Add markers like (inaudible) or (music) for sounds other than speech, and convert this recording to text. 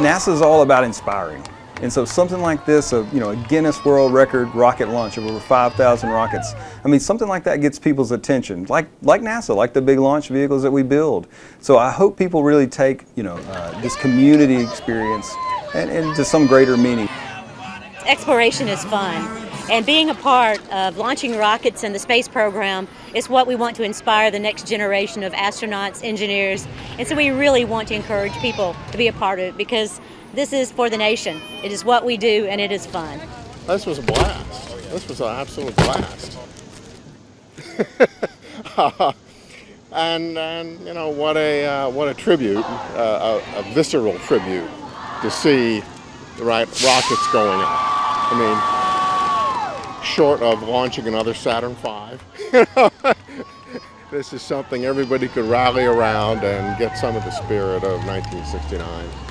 NASA is all about inspiring. And so something like this, a, you know, a Guinness World Record rocket launch of over 5,000 rockets, I mean, something like that gets people's attention, like, like NASA, like the big launch vehicles that we build. So I hope people really take, you know, uh, this community experience and, and some greater meaning. Exploration is fun. And being a part of launching rockets and the space program is what we want to inspire the next generation of astronauts, engineers, and so we really want to encourage people to be a part of it because this is for the nation. It is what we do and it is fun. This was a blast. This was an absolute blast. (laughs) and, and you know what a uh, what a tribute, uh, a, a, visceral tribute to see the right rockets going up. I mean, short of launching another Saturn V. (laughs) (laughs) this is something everybody could rally around and get some of the spirit of 1969.